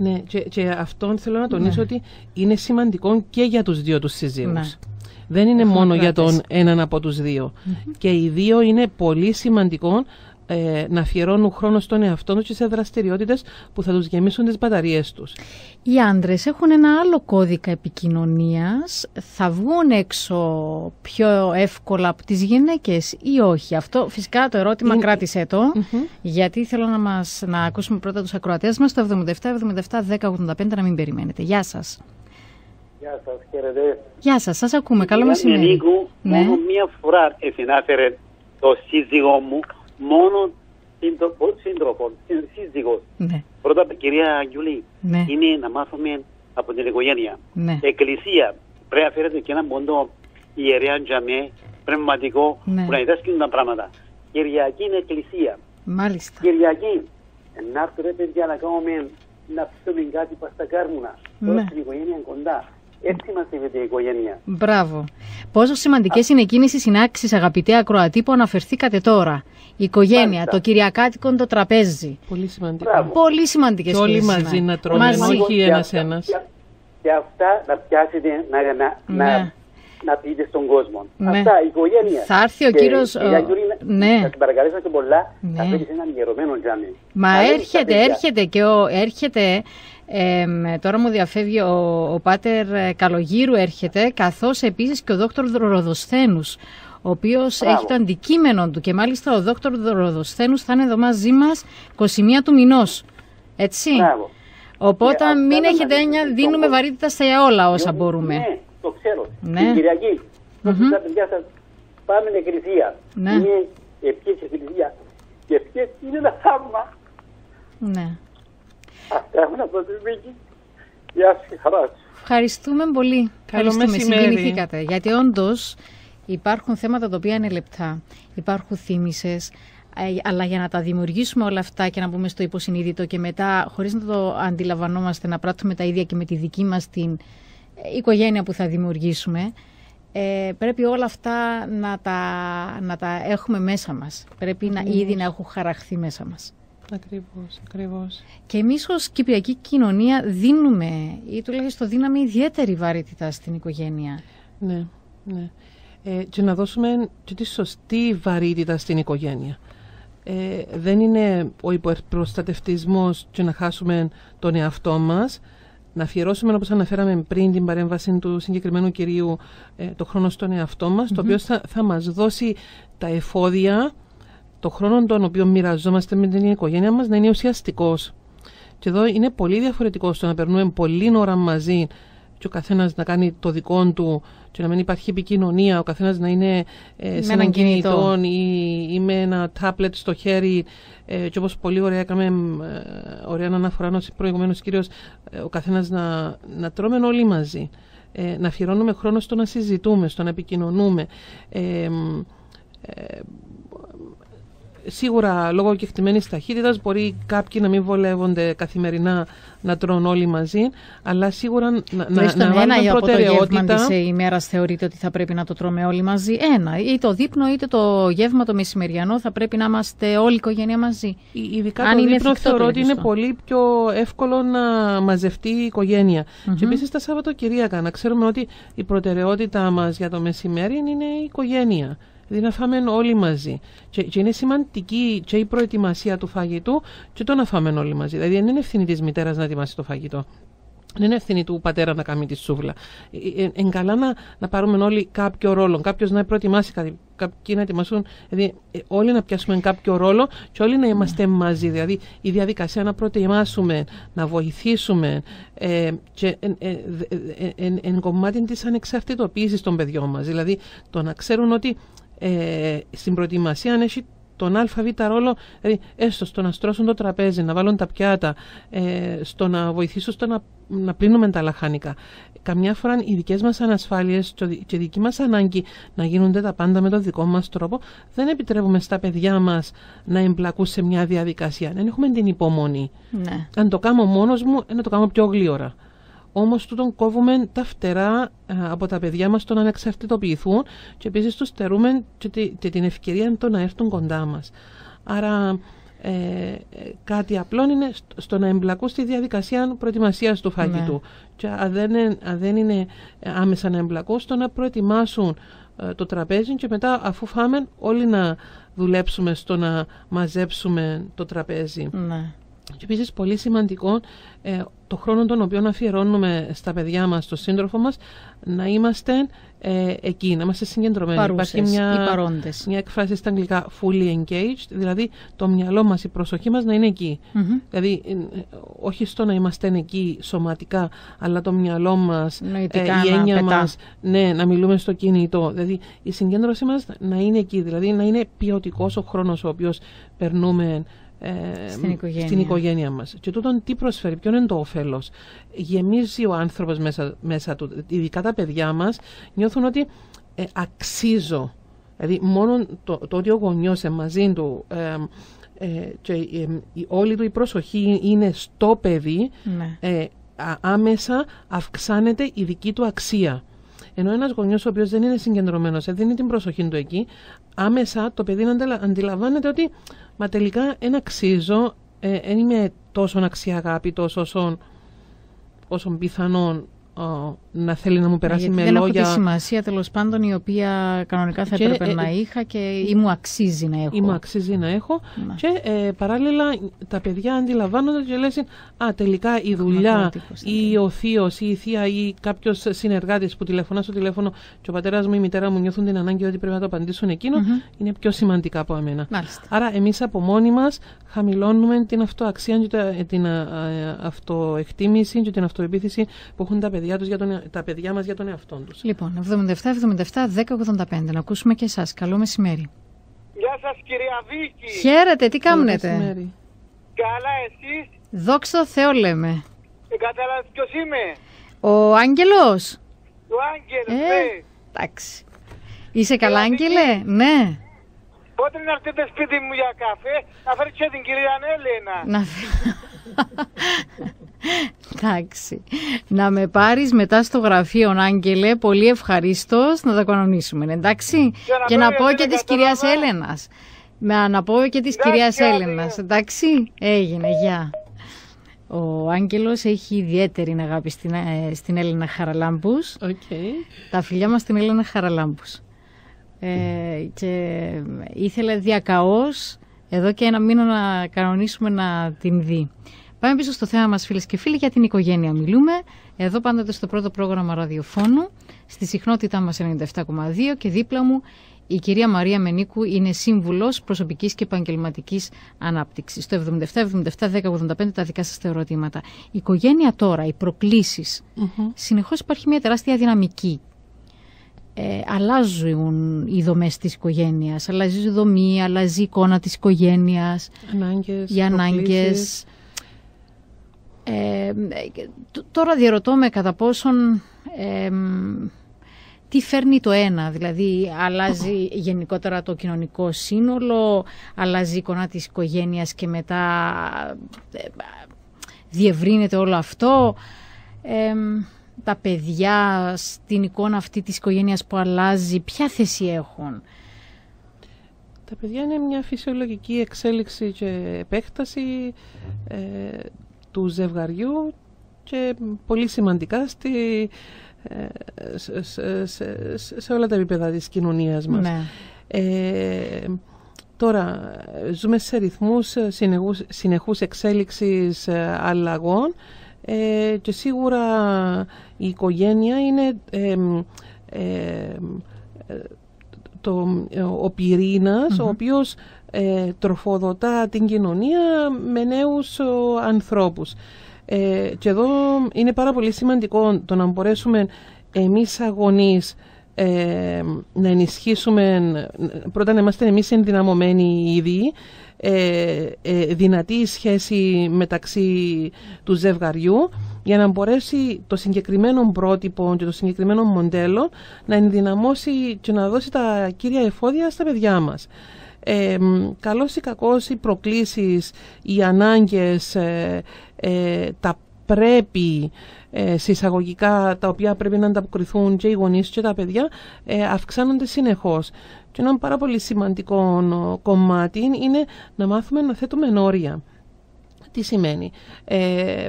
Ναι, και, και αυτόν θέλω να τονίσω ναι. ότι είναι σημαντικό και για τους δύο τους σύζυγους. Ναι. Δεν είναι μόνο για τον έναν από τους δυο Και οι δύο είναι πολύ σημαντικό ε, να αφιερώνουν χρόνο στον εαυτό τους και σε δραστηριότητες που θα τους γεμίσουν τις μπαταρίες τους. Οι άντρες έχουν ένα άλλο κώδικα επικοινωνίας. Θα βγουν έξω πιο εύκολα από τις γυναίκες ή όχι; Αυτό φυσικά το ερώτημα Είναι... κράτησε το, γιατί θέλω να, μας, να ακούσουμε πρώτα τους ακροατές μας το 77-77-1085 να μην περιμένετε. Γεια σας. Γεια σας, χαίρετε. Γεια σας, σας ακούμε. Καλό μεσημέρι. Ναι. Μόνο μία φορά συνάφερε το σύζυγό μου μόνο σύντροφος, σύζυγος. Ναι. Πρώτα, κυρία Γιούλη, ναι. είναι να μάθουμε από την οικογένεια. Ναι. Εκκλησία πρέπει να φέρετε και ένα μοντό ιερέα τζαμέ, πνευματικό, ναι. που να διδάσκουν τα πράγματα. Κυριακή είναι εκκλησία. Μάλιστα. Κυριακή, να έρθουμε παιδιά να κάνουμε να ψήσουμε κάτι στα κάρμουνα. Ναι. Τώρα στην οικογένεια κοντά. Έτσι μα είπε η οικογένεια. Μπράβο. Πόσο σημαντικές είναι εκείνες οι συνάξεις, αγαπητέ Ακροατή, που αναφερθήκατε τώρα. Η οικογένεια, το κυριακάτικο, το τραπέζι. Πολύ σημαντικό. Μπράβο. Πολύ σημαντικές σχέσει. Όλοι μαζί να τρώμε, όχι ένα-ένα. Και αυτά να πιάσετε να, να, ναι. να, να πείτε στον κόσμο. Ναι. Αυτά, η οικογένεια. Θα έρθει ο κύριος. Ναι. Θα την παρακαλέσω και πολλά. Ναι. Θα φέρει ένα γερωμένο τζάμι. Μα έρχεται, έρχεται και ο, έρχεται ε, τώρα μου διαφεύγει ο, ο Πάτερ ε, Καλογύρου έρχεται, καθώς επίσης και ο Δόκτωρ Ροδοσθένους, ο οποίος έχει το αντικείμενο του και μάλιστα ο Δόκτωρ Ροδοσθένους θα είναι εδώ μαζί μας 21 του μηνός. Έτσι. Μπράβο. Οπότε yeah, μην έχετε έννοια, δίνουμε το... βαρύτητα σε όλα όσα μπορούμε. Ναι, το ξέρω. Ναι. Την Κυριακή, mm-hmm. τα παιδιά σας πάμε στην εκκλησία. Ναι. Είναι ευχές εκκλησίας. Και ευχές είναι ένα θαύμα. Ναι. Αυτά έχω να πω Γεια σας, χαρά Ευχαριστούμε πολύ. Καλό μεσημέρι. Γιατί όντως υπάρχουν θέματα τα οποία είναι λεπτά. Υπάρχουν θύμησες. Ε, αλλά για να τα δημιουργήσουμε όλα αυτά και να μπούμε στο υποσυνείδητο και μετά, χωρίς να το αντιλαμβανόμαστε, να πράττουμε τα ίδια και με τη δική μας την ε, οικογένεια που θα δημιουργήσουμε, ε, πρέπει όλα αυτά να τα, να τα έχουμε μέσα μας. Πρέπει να, ήδη να έχουν χαραχθεί μέσα μας. Ακριβώς, ακριβώς. Και εμείς ως Κυπριακή κοινωνία δίνουμε ή τουλάχιστον δίναμε ιδιαίτερη βαρύτητα στην οικογένεια. Ναι, ναι. Ε, και να δώσουμε και τη σωστή βαρύτητα στην οικογένεια. Ε, δεν είναι ο υπερπροστατευτισμός και να χάσουμε τον εαυτό μας. Να αφιερώσουμε, όπως αναφέραμε πριν την παρέμβαση του συγκεκριμένου κυρίου, ε, το χρόνο στον εαυτό μας, το οποίο θα, θα μας δώσει τα εφόδια, το χρόνο τον οποίο μοιραζόμαστε με την οικογένεια μας να είναι ουσιαστικός. Και εδώ είναι πολύ διαφορετικό στο να περνούμε πολλή ώρα μαζί και ο καθένας να κάνει το δικό του και να μην υπάρχει επικοινωνία, ο καθένας να είναι ε, σε έναν κινητό ή, ή, με ένα τάπλετ στο χέρι. Ε, και όπως πολύ ωραία έκαμε ε, ωραία αναφορά ο προηγουμένως κύριος, ε, ο καθένας να, να τρώμε όλοι μαζί. Ε, να αφιερώνουμε χρόνο στο να συζητούμε, στο να επικοινωνούμε. Ε, Σίγουρα λόγω κεκτημένης ταχύτητας μπορεί κάποιοι να μην βολεύονται καθημερινά να τρώνε όλοι μαζί, αλλά σίγουρα να, να, να βάλουμε ένα προτεραιότητα. Από το της ημέρας θεωρείτε ότι θα πρέπει να το τρώμε όλοι μαζί. Ένα, ή το δείπνο είτε το γεύμα το μεσημεριανό θα πρέπει να είμαστε όλη η οικογένεια μαζί. Ειδικά Αν το δείπνο θεωρώ ότι είναι πολύ πιο εύκολο να μαζευτεί η οικογένεια. Mm-hmm. Και επίσης τα Σαββατοκυριακά να ξέρουμε ότι η προτεραιότητά μας για το μεσημέρι είναι η οικογένεια δηλαδή να φάμε όλοι μαζί. Και, και, είναι σημαντική και η προετοιμασία του φαγητού και το να φάμε όλοι μαζί. Δηλαδή δεν είναι ευθύνη της μητέρας να ετοιμάσει το φαγητό. Δεν είναι ευθύνη του πατέρα να κάνει τη σούβλα. Είναι ε, καλά να, να πάρουμε όλοι κάποιο ρόλο. Κάποιος να προετοιμάσει κάτι, κάποιοι να ετοιμάσουν. Δηλαδή, ε, όλοι να πιάσουμε κάποιο ρόλο και όλοι να είμαστε μαζί. Δηλαδή, η διαδικασία να προετοιμάσουμε, να βοηθήσουμε. Ε, και εν, εν, εν, κομμάτι της ανεξαρτητοποίησης των παιδιών μας. Δηλαδή, το να ξέρουν ότι ε, στην προετοιμασία αν έχει τον ΑΒ ρόλο, δηλαδή έστω στο να στρώσουν το τραπέζι, να βάλουν τα πιάτα, ε, στο να βοηθήσουν στο να, να πλύνουμε τα λαχανικά. Καμιά φορά οι δικές μας ανασφάλειες και η δική μας ανάγκη να γίνονται τα πάντα με τον δικό μας τρόπο, δεν επιτρέπουμε στα παιδιά μας να εμπλακούν σε μια διαδικασία. Δεν έχουμε την υπομονή. Ναι. Αν το κάνω μόνος μου, να το κάνω πιο γλύωρα. Όμως τούτον κόβουμε τα φτερά ε, από τα παιδιά μας το να ανεξαρτητοποιηθούν και επίσης τους στερούμε και, την ευκαιρία το να έρθουν κοντά μας. Άρα ε, κάτι απλό είναι στο να εμπλακούν στη διαδικασία προετοιμασίας του φαγητού. Ναι. Και αν δεν, αν δεν είναι άμεσα να εμπλακούν, στο να προετοιμάσουν ε, το τραπέζι και μετά αφού φάμε όλοι να δουλέψουμε στο να μαζέψουμε το τραπέζι. Ναι. Και επίσης πολύ σημαντικό ε, το χρόνο τον οποίο αφιερώνουμε στα παιδιά μας, στο σύντροφο μας, να είμαστε ε, εκεί, να είμαστε συγκεντρωμένοι. Παρούσες, Υπάρχει μια, παρόντες. μια εκφράση στα αγγλικά fully engaged, δηλαδή το μυαλό μας, η προσοχή μας να είναι εκεί. Mm-hmm. Δηλαδή ε, όχι στο να είμαστε εκεί σωματικά, αλλά το μυαλό μας, ε, η έννοια μας, ναι, να μιλούμε στο κινητό. Δηλαδή η συγκέντρωση μας να είναι εκεί, δηλαδή να είναι ποιοτικός ο χρόνος ο οποίος περνούμε ε, στην, οικογένεια. στην οικογένεια μας. Και τούτον τι προσφέρει, ποιο είναι το όφελος. Γεμίζει ο άνθρωπος μέσα, μέσα του, ειδικά τα παιδιά μας, νιώθουν ότι ε, αξίζω. Δηλαδή μόνο το, το ότι ο γονιός μαζί του ε, ε, και η, όλη του η προσοχή είναι στο παιδί, ναι. ε, άμεσα αυξάνεται η δική του αξία. Ενώ ένας γονιός ο οποίος δεν είναι συγκεντρωμένος, δεν δίνει την προσοχή του εκεί, άμεσα το παιδί αντιλαμβάνεται ότι Μα τελικά δεν αξίζω, δεν ε, είμαι τόσο αξιαγάπητος όσο, όσο πιθανόν να θέλει να μου περάσει με δεν λόγια. Δεν έχω τη σημασία τέλος πάντων η οποία κανονικά θα έπρεπε ε, να ε, είχα και ή μου αξίζει να έχω. Ή μου αξίζει να έχω. Και ε, παράλληλα τα παιδιά αντιλαμβάνονται και λένε Α, τελικά η δουλειά ή ο θείος ή η θεία ή κάποιος συνεργάτης που τηλεφωνά στο τηλέφωνο και ο πατέρας μου ή η μητέρα μου νιώθουν την ανάγκη ότι πρέπει να το απαντήσουν εκείνο, mm-hmm. είναι πιο σημαντικά από εμένα. Μάλιστα. Άρα εμείς από μόνοι μας χαμηλώνουμε την αυτοαξία και την αυτοεκτίμηση και την αυτοεπίθεση που έχουν τα παιδιά, τους για τον, τα παιδιά μας για τον εαυτό τους. Λοιπόν, 77-77-10-85. Να ακούσουμε και εσάς. Καλό μεσημέρι. Γεια σας κυρία Βίκη. Χαίρετε, τι κάνετε. Καλά εσείς; Δόξα τω Θεώ λέμε. Ε, καταλάβεις ποιος είμαι; Ο Άγγελος. Ο Άγγελος, ε, ναι. Εντάξει. Είσαι καλά, Άγγελε, ναι. Πότε να έρθετε σπίτι μου για καφέ, να φέρει και την κυρία Έλενα. Να Εντάξει. Να με πάρεις μετά στο γραφείο, Άγγελε, πολύ ευχαρίστως να τα κανονίσουμε, εντάξει. Και να, πω και της κυρίας Έλενας. Να πω και της κυρίας Έλενας, εντάξει. Έγινε, γεια. Ο Άγγελος έχει ιδιαίτερη αγάπη στην, ε, στην Έλενα Χαραλάμπους. Okay. Τα φιλιά μας στην Έλενα Χαραλάμπους. Ε, και ήθελε διακαώς εδώ και ένα μήνα να κανονίσουμε να την δει. Πάμε πίσω στο θέμα μας φίλες και φίλοι για την οικογένεια μιλούμε. Εδώ πάντοτε στο πρώτο πρόγραμμα ραδιοφώνου, στη συχνότητά μας 97,2 και δίπλα μου η κυρία Μαρία Μενίκου είναι σύμβουλος προσωπικής και επαγγελματικής ανάπτυξης. Το 77-77-10-85 τα δικά σας τα ερωτήματα. Η οικογένεια τώρα, οι προκλήσεις. Mm-hmm. Συνεχώς υπάρχει μια τεράστια δυναμική. Ε, αλλάζουν οι δομές της οικογένειας, αλλάζει η δομή, αλλάζει η εικόνα της οικογένειας. Οι ανάγκες. Ε, τώρα διαρωτώ με κατά πόσον ε, τι φέρνει το ένα, δηλαδή αλλάζει γενικότερα το κοινωνικό σύνολο, αλλάζει η εικόνα της οικογένειας και μετά ε, διευρύνεται όλο αυτό. Τα παιδιά στην εικόνα αυτή της οικογένειας που αλλάζει, ποια θέση έχουν; Τα παιδιά είναι μια φυσιολογική εξέλιξη και επέκταση ε, του ζευγαριού και πολύ σημαντικά στη σε, όλα τα επίπεδα της κοινωνίας μας. Ναι. Ε, τώρα, ζούμε σε ρυθμούς συνεχούς, συνεχούς εξέλιξης ε, αλλαγών ε, και σίγουρα η οικογένεια είναι το, ο πυρηνας ο οποίος τροφοδοτά την κοινωνία με νέους ανθρώπους. Ε, και εδώ είναι πάρα πολύ σημαντικό το να μπορέσουμε εμείς αγωνείς ε, να ενισχύσουμε, πρώτα να είμαστε εμείς ενδυναμωμένοι ήδη, ε, ε, δυνατή η σχέση μεταξύ του ζευγαριού για να μπορέσει το συγκεκριμένο πρότυπο και το συγκεκριμένο μοντέλο να ενδυναμώσει και να δώσει τα κύρια εφόδια στα παιδιά μας. Ε, καλώς ή κακώς οι προκλήσεις, οι ανάγκες, ε, ε, τα πρέπει ε, συσσαγωγικά τα οποία πρέπει να ανταποκριθούν και οι γονείς και τα παιδιά ε, αυξάνονται συνεχώς. Και ένα πάρα πολύ σημαντικό κομμάτι είναι να μάθουμε να θέτουμε όρια. Τι σημαίνει; Ε,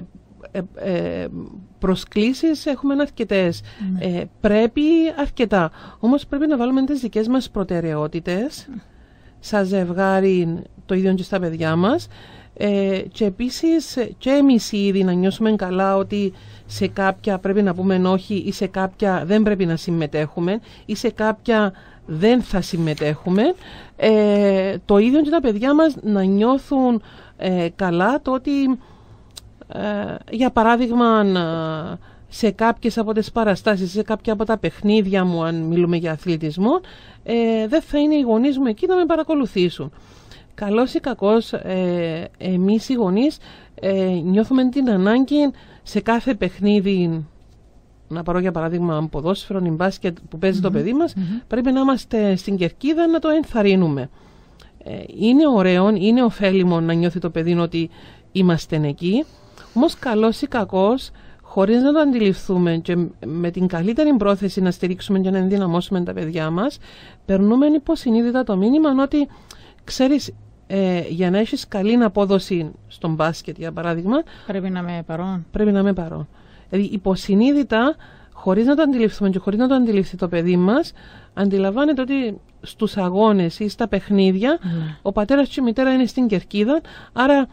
ε, προσκλήσεις έχουμε αρκετές. Ναι. πρέπει αρκετά. Όμως πρέπει να βάλουμε τις δικές μας προτεραιότητες σαν ζευγάρι το ίδιο και στα παιδιά μας ε, και επίσης και εμείς ήδη να νιώσουμε καλά ότι σε κάποια πρέπει να πούμε όχι ή σε κάποια δεν πρέπει να συμμετέχουμε ή σε κάποια δεν θα συμμετέχουμε ε, το ίδιο και τα παιδιά μας να νιώθουν ε, καλά το ότι ε, για παράδειγμα σε κάποιες από τις παραστάσεις, σε κάποια από τα παιχνίδια μου αν μιλούμε για αθλητισμό δεν θα είναι οι γονείς μου εκεί να με παρακολουθήσουν. Καλός ή κακός ε, εμείς οι γονείς ε, νιώθουμε την ανάγκη σε κάθε παιχνίδι να πάρω για παράδειγμα ποδόσφαιρο ή μπάσκετ που παιζει το παιδί μας πρέπει να είμαστε στην κερκίδα να το ενθαρρύνουμε. Ε, είναι ωραίο, είναι ωφέλιμο να νιώθει το παιδί ότι είμαστε εκεί όμως καλός ή κακός χωρίς να το αντιληφθούμε και με την καλύτερη πρόθεση να στηρίξουμε και να ενδυναμώσουμε τα παιδιά μας περνούμε υποσυνείδητα το μήνυμα ότι ξέρεις ε, για να έχεις καλή απόδοση στον μπάσκετ για παράδειγμα πρέπει να είμαι παρόν. πρέπει να είμαι παρόν. Δηλαδή υποσυνείδητα χωρίς να το αντιληφθούμε και χωρίς να το αντιληφθεί το παιδί μας αντιλαμβάνεται ότι στους αγώνες ή στα παιχνίδια ναι. ο πατέρας και η μητέρα είναι στην κερκίδα. Άρα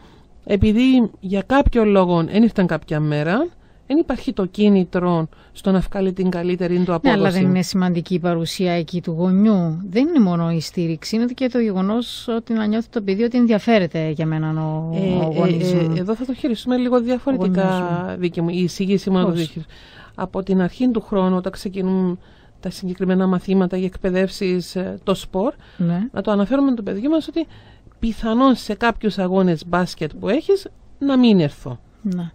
επειδή για κάποιο λόγο δεν ήρθαν κάποια μέρα δεν υπάρχει το κίνητρο στο να βγάλει την καλύτερη του απόδοση. Ναι, αλλά δεν είναι σημαντική η παρουσία εκεί του γονιού. Δεν είναι μόνο η στήριξη, είναι και το γεγονός ότι να νιώθει το παιδί ότι ενδιαφέρεται για μένα ο, ε, ο ε, ε, εδώ θα το χειριστούμε λίγο διαφορετικά, δίκη μου. Η εισήγηση μου Από την αρχή του χρόνου, όταν ξεκινούν τα συγκεκριμένα μαθήματα για εκπαιδεύσεις, ε, το σπορ, ναι. να το αναφέρουμε το παιδί μας ότι πιθανόν σε κάποιους αγώνες μπάσκετ που έχεις να μην έρθω. Ναι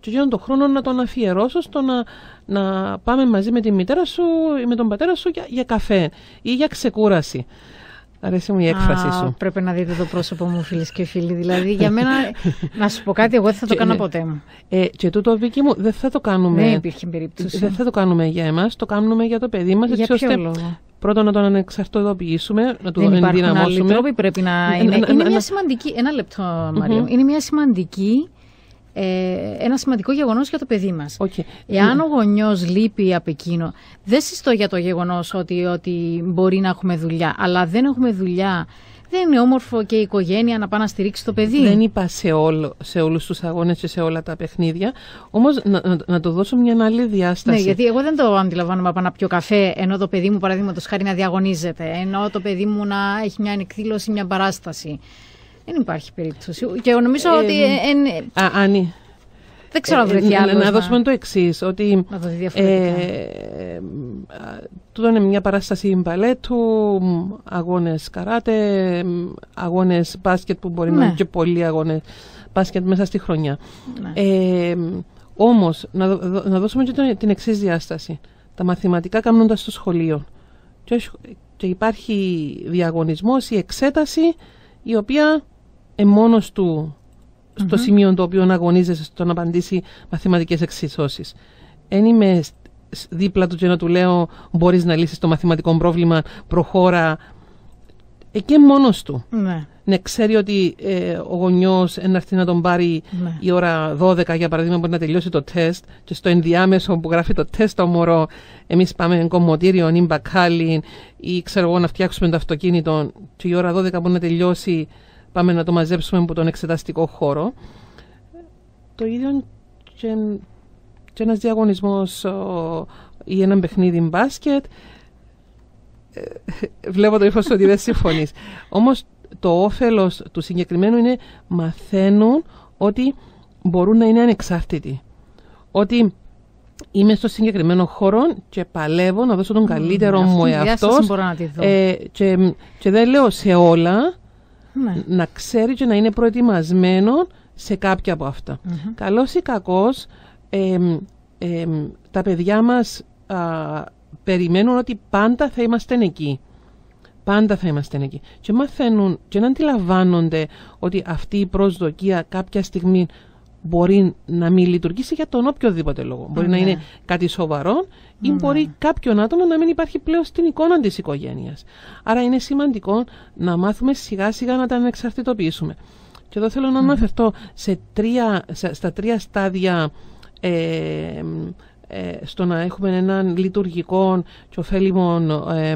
και γίνον τον χρόνο να τον αφιερώσω στο να, να πάμε μαζί με τη μητέρα σου ή με τον πατέρα σου για, για καφέ ή για ξεκούραση. Αρέσει μου η έκφρασή σου. Πρέπει να δείτε το πρόσωπο μου, φίλες και φίλοι. Δηλαδή, για μένα, να σου πω κάτι, εγώ δεν θα το κάνω ναι. ποτέ μου. Ε, και τούτο, Βίκυ μου, δεν θα το κάνουμε. Δεν υπήρχε περίπτωση. Δεν θα το κάνουμε για εμάς, το κάνουμε για το παιδί μας. Για ποιο λόγο; Πρώτον, να τον ανεξαρτητοποιήσουμε, να τον ενδυναμώσουμε. Άλλοι τρόποι πρέπει να είναι. είναι μια σημαντική. Ένα λεπτό, Είναι μια σημαντική ε, ένα σημαντικό γεγονός για το παιδί μας. Okay. Εάν ο γονιός λείπει από εκείνο, δεν συστώ για το γεγονός ότι, ότι μπορεί να έχουμε δουλειά, αλλά δεν έχουμε δουλειά, Δεν είναι όμορφο και η οικογένεια να πάει να στηρίξει το παιδί. Δεν είπα σε, όλο, σε όλους τους αγώνες και σε όλα τα παιχνίδια. Όμως να, να, το δώσω μια άλλη διάσταση. Ναι, γιατί εγώ δεν το αντιλαμβάνομαι από να πιω καφέ ενώ το παιδί μου παραδείγματος χάρη να διαγωνίζεται. Ενώ το παιδί μου να έχει μια εκδήλωση, μια παράσταση. Δεν υπάρχει περίπτωση. Και νομίζω ε, ότι... Ε, α, Άννη, δεν ξέρω αν βρεθεί άλλος. Να, δώσουμε το εξής. Ότι. Να το δει ε, τούτο είναι μια παράσταση μπαλέτου, αγώνες καράτε, αγώνες μπάσκετ που μπορεί να είναι ναι. και πολλοί αγώνες μπάσκετ μέσα στη χρονιά. Ναι. Ε, Όμως, να, να δώσουμε και την εξής διάσταση. Τα μαθηματικά κάνοντας στο σχολείο. Και, υπάρχει διαγωνισμός ή εξέταση η οποία μόνος του στο mm-hmm. σημείο το οποίο αγωνίζεσαι στο να απαντήσει μαθηματικές εξισώσεις. Εν είμαι δίπλα του και να του λέω μπορείς να λύσεις το μαθηματικό πρόβλημα, προχώρα εκεί μόνος του. Ναι. Ναι, ξέρει ότι ε, ο γονιός να έρθει να τον πάρει ναι. η ώρα 12 για παράδειγμα μπορεί να τελειώσει το τεστ και στο ενδιάμεσο που γράφει το τεστ το μωρό εμείς πάμε κομμωτήριο ή μπακάλι ή ξέρω εγώ να φτιάξουμε το αυτοκίνητο και η ώρα 12 μπορεί να τελειώσει πάμε να το μαζέψουμε από τον εξεταστικό χώρο. Το ίδιο και, και ένας διαγωνισμός ή ένα παιχνίδι μπάσκετ. Ε, βλέπω το ύφος ότι δεν συμφωνείς. Όμως το όφελος του συγκεκριμένου είναι μαθαίνουν ότι μπορούν να είναι ανεξάρτητοι. Ότι είμαι στο συγκεκριμένο χώρο και παλεύω να δώσω τον καλύτερο μου εαυτός. Ε, και, και δεν λέω σε όλα, ναι. να ξέρει και να είναι προετοιμασμένο σε κάποια από αυτά. Mm-hmm. Καλός ή κακός, τα παιδιά μας περιμένουν ότι πάντα θα είμαστε εκεί. Πάντα θα είμαστε εκεί. Και μαθαίνουν και να αντιλαμβάνονται ότι αυτή η προσδοκία κάποια στιγμή μπορεί να μην λειτουργήσει για τον οποιοδήποτε λόγο. Μπορεί να είναι κάτι σοβαρό ή μπορεί κάποιον άτομο να μην υπάρχει πλέον στην εικόνα της οικογένειας. Άρα είναι σημαντικό να μάθουμε σιγά σιγά να τα ανεξαρτητοποιήσουμε. Και εδώ θέλω να αναφερθώ σε τρία, στα τρία στάδια ε, ε, στο να έχουμε έναν λειτουργικό και ωφέλιμο ε,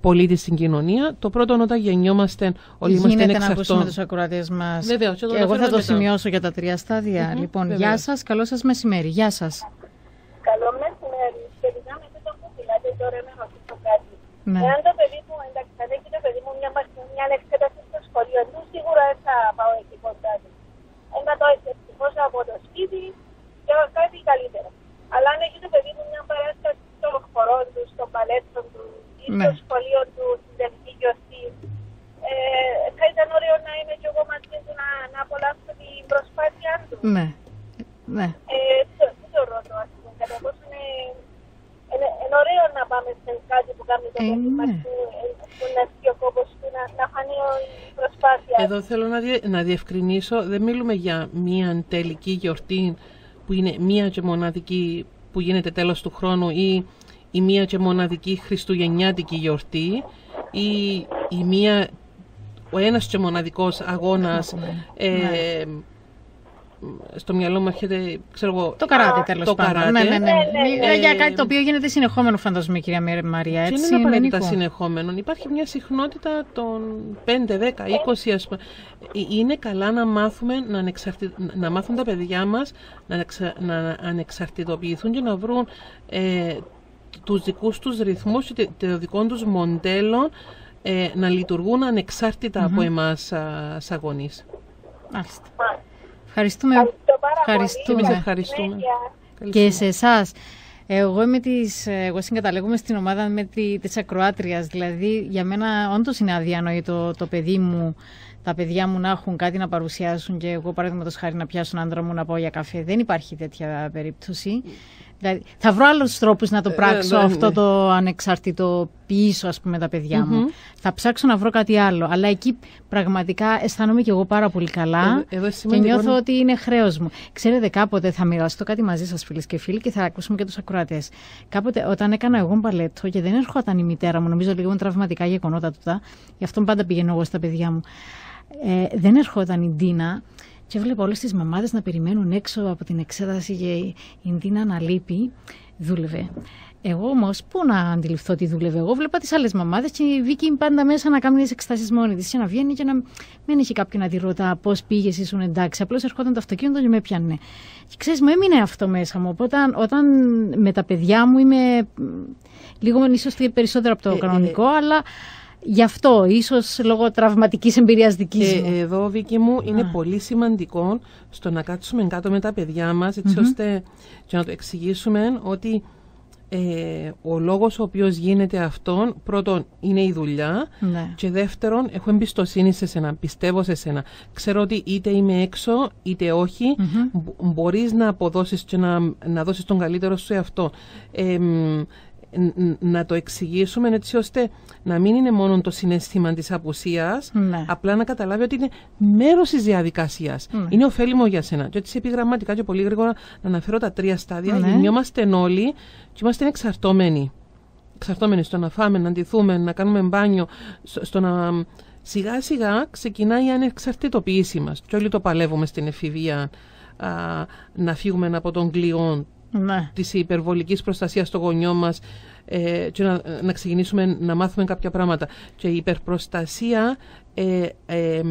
πολίτη στην κοινωνία. Το πρώτο όταν γεννιόμαστε όλοι είμαστε Γίνεται να ακούσουμε τους ακροατές μας. Βεβαίως, και εγώ θα το σημειώσω για τα τρία στάδια. Mm-hmm, λοιπόν, βεβαίως. γεια σας, καλό σας μεσημέρι. Γεια σας. Καλό μεσημέρι. Σχετικά με το που μιλάτε τώρα να ρωτήσω κάτι. Ναι. Εάν το παιδί μου, εντάξει, αν έχει το παιδί μου μια, μια εξέταση στο σχολείο, του σίγουρα δεν θα πάω εκεί κοντά του. Ένα το ευτυχώς από το σπίτι και κάτι καλύτερο. Αλλά αν έχει το παιδί μου μια παράσταση στο χορό του, στο παλέτο του ή στο ναι. σχολείο του, στην τελική γιορτή, ε, θα ήταν ωραίο να είμαι κι εγώ μαζί του να, να απολαύσω την προσπάθειά του. Ναι. ναι. Ε, το, το ρωτώ, ας πούμε, κατά πόσο είναι, είναι, είναι ωραίο να πάμε σε κάτι που κάνει το ε, παιδί ναι. μας, που να ο κόπος του, να, να φανεί η προσπάθεια. Εδώ θέλω να, διε, να διευκρινίσω, δεν μιλούμε για μια τελική γιορτή που είναι μία και μοναδική που γίνεται τέλος του χρόνου ή η μία και μοναδική χριστουγεννιάτικη γιορτή ή η μία, ο ένας και μοναδικός αγώνας ε, ναι στο μυαλό μου έρχεται, ξέρω εγώ, το καράτε τέλος πάντων. Καράτε. Ναι, ναι, ναι. ναι. Ε, για κάτι το οποίο γίνεται συνεχόμενο, φαντάζομαι, κυρία Μαρία. Έτσι, δεν είναι απαραίτητα συνεχόμενο. Υπάρχει μια συχνότητα των 5, 10, 20, ας πούμε. Είναι καλά να μάθουμε, να, ανεξαρτη... να μάθουν τα παιδιά μας να, να ανεξαρτητοποιηθούν και να βρουν ε, τους δικούς τους ρυθμούς και το δικό τους μοντέλο ε, να λειτουργούν ανεξάρτητα mm-hmm. από εμάς σαν γονείς. Μάλιστα. Ευχαριστούμε. Ευχαριστούμε. ευχαριστούμε. Και σε εσάς. Εγώ, είμαι της, εγώ συγκαταλέγομαι στην ομάδα με τη, της ακροάτριας. Δηλαδή, για μένα όντως είναι αδιανόητο το παιδί μου, τα παιδιά μου να έχουν κάτι να παρουσιάσουν και εγώ, παραδείγματος χάρη, να πιάσω τον άντρα μου να πάω για καφέ. Δεν υπάρχει τέτοια περίπτωση. Δηλαδή, θα βρω άλλους τρόπους να το ε, πράξω ε, αυτό ναι. το ανεξαρτητό πίσω, ας πούμε, τα παιδιά μου. Θα ψάξω να βρω κάτι άλλο. Αλλά εκεί πραγματικά αισθάνομαι και εγώ πάρα πολύ καλά ε, και νιώθω ότι είναι χρέος μου. Ξέρετε, κάποτε θα μοιραστώ κάτι μαζί σας, φίλες και φίλοι, και θα ακούσουμε και τους ακροατές. Κάποτε, όταν έκανα εγώ μπαλέτο και δεν έρχονταν η μητέρα μου, νομίζω λίγο τραυματικά γεγονότα του, γι' αυτό πάντα πηγαίνω εγώ στα παιδιά μου. Ε, δεν έρχονταν η Ντίνα και βλέπω όλες τις μαμάδες να περιμένουν έξω από την εξέταση και η Ντίνα να λείπει. δούλευε. Εγώ όμως, πού να αντιληφθώ τι δούλευε. Εγώ βλέπα τις άλλες μαμάδες και η Βίκη πάντα μέσα να κάνει τις εξετάσει μόνη της και να βγαίνει και να μην έχει κάποιον να τη ρωτά πώς πήγες, ήσουν εντάξει. Απλώς ερχόταν το αυτοκίνητο και με πιάνε. Και ξέρεις, μου έμεινε αυτό μέσα μου. Οπότε όταν με τα παιδιά μου είμαι λίγο ίσως περισσότερο από το ε, κανονικό, ε, αλλά Γι' αυτό, ίσως λόγω τραυματικής εμπειρίας δικής ε, μου. Εδώ, Βίκη μου, είναι πολύ σημαντικό στο να κάτσουμε κάτω με τα παιδιά μας, έτσι ώστε και να το εξηγήσουμε ότι ε, ο λόγος ο οποίος γίνεται αυτόν πρώτον είναι η δουλειά ναι. και δεύτερον έχω εμπιστοσύνη σε σένα, πιστεύω σε σένα ξέρω ότι είτε είμαι έξω είτε όχι mm-hmm. μπορείς να αποδώσεις και να, να δώσεις τον καλύτερο σου εαυτό ε, να το εξηγήσουμε έτσι ώστε να μην είναι μόνο το συνέστημα της απουσίας, ναι. απλά να καταλάβει ότι είναι μέρος της διαδικασίας. Ναι. Είναι ωφέλιμο για σένα. Και έτσι επιγραμματικά και πολύ γρήγορα να αναφέρω τα τρία στάδια. Ναι. Γεννιόμαστε όλοι και είμαστε εξαρτώμενοι. Εξαρτώμενοι στο να φάμε, να αντιθούμε, να κάνουμε μπάνιο, στο να... Σιγά σιγά ξεκινάει η ανεξαρτητοποίηση μας. Και όλοι το παλεύουμε στην εφηβεία να φύγουμε από τον κλειόν ναι. της υπερβολικής προστασίας στο γονιό μας ε, και να, να ξεκινήσουμε να μάθουμε κάποια πράγματα. Και η υπερπροστασία, ε, ε,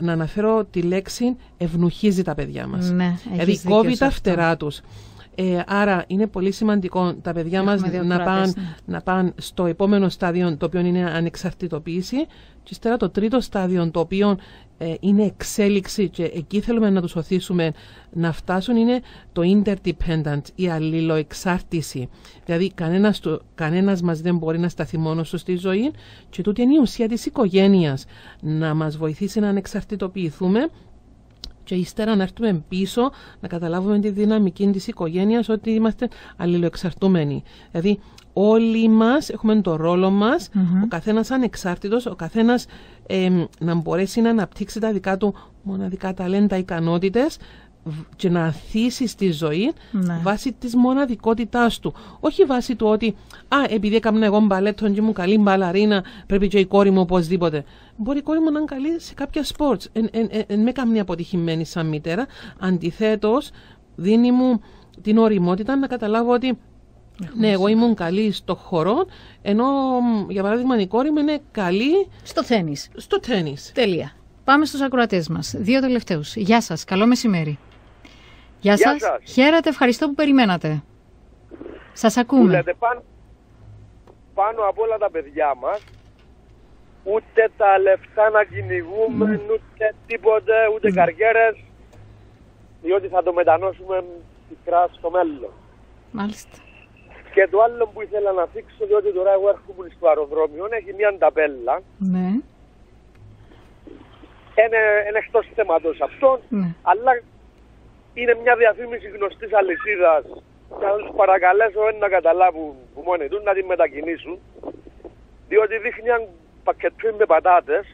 να αναφέρω τη λέξη, ευνουχίζει τα παιδιά μας. Ναι, δηλαδή κόβει τα φτερά τους. Ε, άρα είναι πολύ σημαντικό τα παιδιά μας να πάνε, ναι. να πάνε στο επόμενο στάδιο το οποίο είναι ανεξαρτητοποίηση και ύστερα το τρίτο στάδιο το οποίο ε, είναι εξέλιξη και εκεί θέλουμε να τους οθήσουμε να φτάσουν είναι το interdependent, η αλληλοεξάρτηση. Δηλαδή κανένας, το, κανένας μας δεν μπορεί να σταθεί μόνος του στη ζωή και τούτη είναι η ουσία της οικογένειας να μας βοηθήσει να ανεξαρτητοποιηθούμε και ύστερα να έρθουμε πίσω να καταλάβουμε τη δυναμική της οικογένειας ότι είμαστε αλληλοεξαρτούμενοι. Δηλαδή όλοι μας έχουμε το ρόλο μας, ο καθένας ανεξάρτητος, ο καθένας να μπορέσει να αναπτύξει τα δικά του μοναδικά ταλέντα, ικανότητες και να αθήσει τη ζωή ναι. βάσει της μοναδικότητάς του. Όχι βάσει του ότι, Α, επειδή έκανα εγώ μπαλέτο και ήμουν καλή μπαλαρίνα, πρέπει και η κόρη μου οπωσδήποτε. Μπορεί η κόρη μου να είναι καλή σε κάποια σπορτ. Εν είμαι καμία αποτυχημένη σαν μητέρα. Αντιθέτως, δίνει μου την ωριμότητα να καταλάβω ότι ναι, εγώ ήμουν καλή στο χώρο, ενώ για παράδειγμα η κόρη μου είναι καλή. Στο τένις. Στο τένις. Τέλεια. Πάμε στους ακροατές μας. Δύο τελευταίους. Γεια σας. Καλό μεσημέρι. Γεια, Γεια σας. Χαίρετε, ευχαριστώ που περιμένατε. Σας ακούμε. Που λέτε, πάνω, πάνω από όλα τα παιδιά μας, ούτε τα λεφτά να κυνηγούμε, mm. ούτε τίποτε, ούτε mm. καριέρες, διότι θα το μετανώσουμε πικρά στο μέλλον. Μάλιστα. Και το άλλο που ήθελα να θίξω, διότι τώρα εγώ έρχομαι στο αεροδρόμιο, έχει μια ταπέλα. Ναι. Είναι, είναι εκτός θέματος αυτό, ναι. αλλά είναι μια διαφήμιση γνωστής αλυσίδας και να του παρακαλέσω να καταλάβουν που μόνοι τους να την μετακινήσουν. Διότι δείχνει ένα πακετού με πατάτες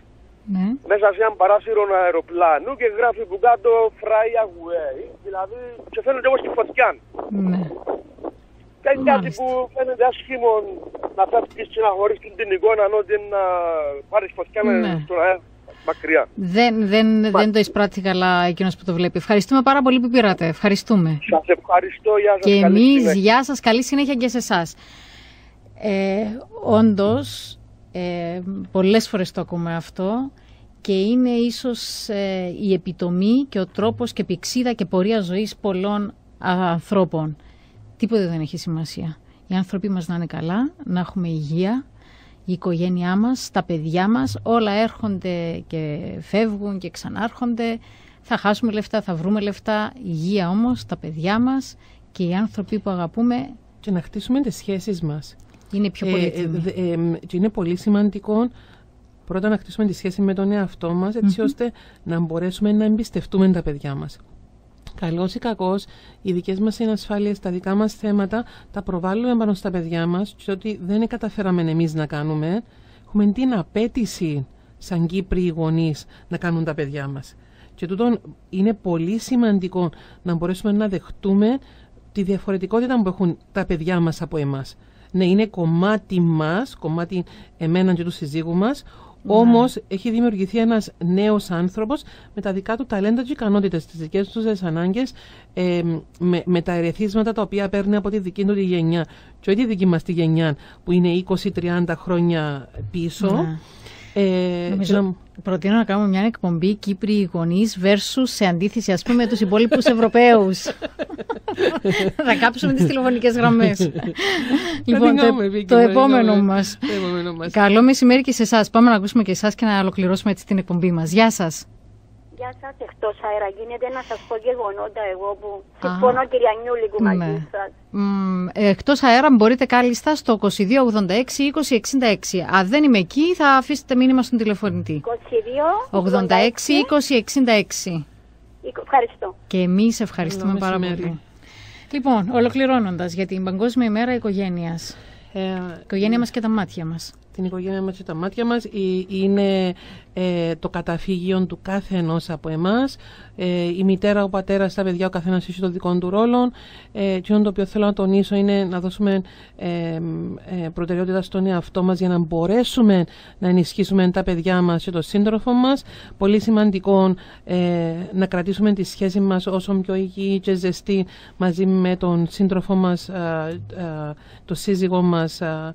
ναι. μέσα σε ένα παράσυρο αεροπλάνου και γράφει που κάτω fry away. Δηλαδή σε φαίνεται όπως τη φωτιά. Ναι. Και είναι κάτι που φαίνεται άσχημο να φεύγεις και να χωρίσεις την εικόνα ότι να πάρεις φωτιά ναι. στον αέρα μακριά. Δεν, δεν, δεν το εισπράττει καλά εκείνος που το βλέπει. Ευχαριστούμε πάρα πολύ που πήρατε. Ευχαριστούμε. Σας ευχαριστώ. Γεια σας. Και εμείς, γεια σας. Καλή συνέχεια και σε εσάς. Ε, Όντως, ε, πολλές φορές το ακούμε αυτό και είναι ίσως ε, η επιτομή και ο τρόπος και πηξίδα και πορεία ζωής πολλών ανθρώπων. Τίποτε δεν έχει σημασία. Οι άνθρωποι μας να είναι καλά, να έχουμε υγεία, η οικογένειά μας, τα παιδιά μας, όλα έρχονται και φεύγουν και ξανάρχονται. Θα χάσουμε λεφτά, θα βρούμε λεφτά, υγεία όμως, τα παιδιά μας και οι άνθρωποι που αγαπούμε. Και να χτίσουμε τις σχέσεις μας. Είναι πιο πολύ ε, ε, ε, και είναι πολύ σημαντικό πρώτα να χτίσουμε τη σχέση με τον εαυτό μας έτσι ώστε να μπορέσουμε να εμπιστευτούμε τα παιδιά μας. Καλός ή κακός, οι δικές μας ανασφάλειε, τα δικά μας θέματα τα προβάλλουμε πάνω στα παιδιά μας και ότι δεν καταφέραμε εμείς να κάνουμε. Έχουμε την απέτηση, σαν Κύπροι γονείς, να κάνουν τα παιδιά μας. Και τούτο είναι πολύ σημαντικό να μπορέσουμε να δεχτούμε τη διαφορετικότητα που έχουν τα παιδιά μας από εμάς. Ναι, είναι κομμάτι μας, κομμάτι εμένα και του συζύγου μας, Ναι. Όμως έχει δημιουργηθεί ένας νέος άνθρωπος με τα δικά του ταλέντα και ικανότητες, τις δικές τους ανάγκες, ε, με, με, τα ερεθίσματα τα οποία παίρνει από τη δική του τη γενιά. Και όχι τη δική μας τη γενιά που είναι 20-30 χρόνια πίσω. Ναι. Ε, Νομίζω, προτείνω να κάνουμε μια εκπομπή Κύπροι γονείς versus σε αντίθεση ας πούμε με τους υπόλοιπους Ευρωπαίους. θα κάψουμε τις τηλεφωνικές γραμμές. λοιπόν, το, το, επόμενο μας. Καλό μεσημέρι και σε εσάς. Πάμε να ακούσουμε και εσάς και να ολοκληρώσουμε έτσι την εκπομπή μας. Γεια σας. Γεια σας, εκτός αέρα. Γίνεται να σας πω γεγονότα εγώ που συμφωνώ, κυρία Νιούλη, που μαζί ναι. σα. Εκτός αέρα μπορείτε κάλλιστα στο 2286-2066. Αν δεν είμαι εκεί, θα αφήσετε μήνυμα στον τηλεφωνητή. 22 86 2066. Ευχαριστώ. Και εμείς ευχαριστούμε πάρα πολύ. Λοιπόν, ολοκληρώνοντας για την Παγκόσμια ημέρα οικογένειας. Ε, η οικογένεια μας και τα μάτια μας την οικογένεια μας και τα μάτια μας. Είναι ε, το καταφύγιο του κάθε ενός από εμάς. Ε, η μητέρα, ο πατέρας, τα παιδιά, ο καθένας έχει το δικό του ρόλο ε, και το οποίο θέλω να τονίσω είναι να δώσουμε ε, ε, προτεραιότητα στον εαυτό μας για να μπορέσουμε να ενισχύσουμε τα παιδιά μας και το σύντροφο μας. Πολύ σημαντικό ε, να κρατήσουμε τη σχέση μας όσο πιο υγιή και ζεστή μαζί με τον σύντροφο μας, το σύζυγό μας ε,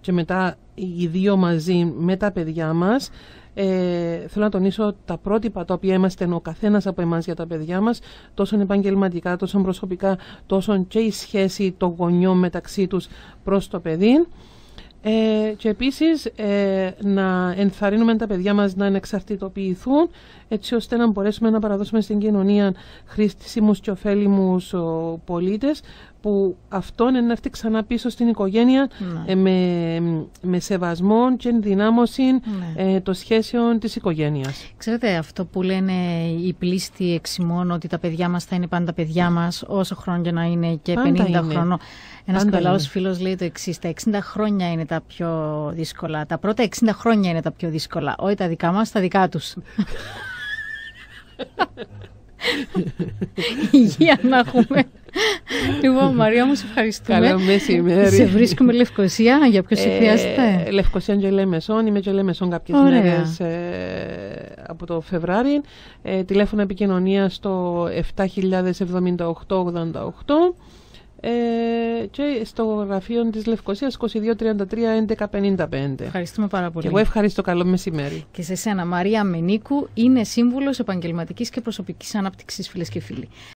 και μετά οι δύο μαζί με τα παιδιά μας ε, θέλω να τονίσω τα πρότυπα τα οποία είμαστε ο καθένας από εμάς για τα παιδιά μας, τόσο επαγγελματικά, τόσο προσωπικά, τόσο και η σχέση των γονιών μεταξύ τους προς το παιδί. Ε, και επίσης ε, να ενθαρρύνουμε τα παιδιά μας να ανεξαρτητοποιηθούν έτσι ώστε να μπορέσουμε να παραδώσουμε στην κοινωνία χρήσιμους και ωφέλιμους πολίτες που αυτό είναι να έρθει ξανά πίσω στην οικογένεια ναι. ε, με, με σεβασμό και ενδυνάμωση ναι. ε, των σχέσεων της οικογένειας. Ξέρετε αυτό που λένε οι πλήστοι εξημών ότι τα παιδιά μας θα είναι πάντα παιδιά μας όσο χρόνια να είναι και πάντα 50 χρονών. Ένας καλός φίλος λέει το εξής: Τα 60 χρόνια είναι τα πιο δύσκολα. Τα πρώτα 60 χρόνια είναι τα πιο δύσκολα. Όχι τα δικά μας, τα δικά τους. Υγεία να έχουμε. Λοιπόν, Μαρία μου, σε ευχαριστούμε. Καλό μεσημέρι. Σε βρίσκουμε Λευκοσία, για ποιο σε χρειάζεται; Ε, Λευκοσία και Λέμεσον. Είμαι και Λέμεσον κάποιες μέρες ε, από το Φεβράρι. Ε, τηλέφωνο επικοινωνίας στο 707888 ε, και στο γραφείο της Λευκοσίας 2233 Ευχαριστούμε πάρα πολύ. Και εγώ ευχαριστώ. Καλό μεσημέρι. Και σε σένα, Μαρία Μενίκου, είναι σύμβουλος επαγγελματικής και προσωπικής ανάπτυξης, φίλες και φίλοι.